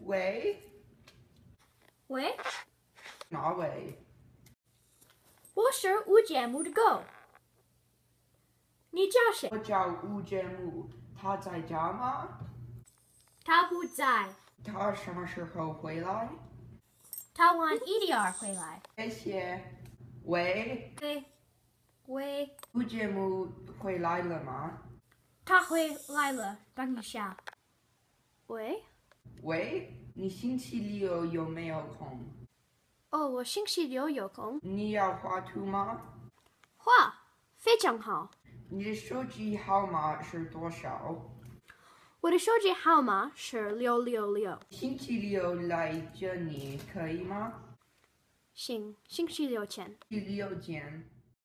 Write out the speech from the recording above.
喂，喂，哪位？我是吴建木的狗。你叫谁？我叫吴建木，他在家吗？他不在，他什么时候回来？他晚一点儿回来。谢谢。喂，喂，喂，吴建木回来了吗？他回来了，等一下。喂，喂，你星期六有没有空？哦，我星期六有空。你要画图吗？画，非常好。你的手机号码是多少？我的手机号码是六六六。星期六来这里可以吗？行，星期六见。星期六见。